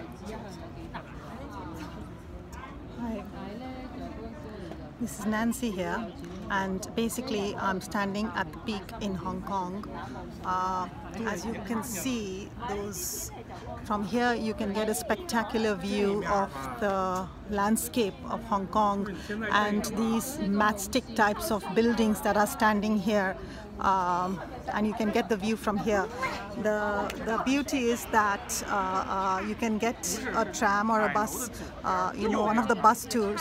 Itu ya. This is Nancy here, and basically, I'm standing at the peak in Hong Kong. Uh, as you can see, those from here you can get a spectacular view of the landscape of Hong Kong and these matchstick types of buildings that are standing here. Um, and you can get the view from here. The, the beauty is that uh, uh, you can get a tram or a bus, uh, you know, one of the bus tours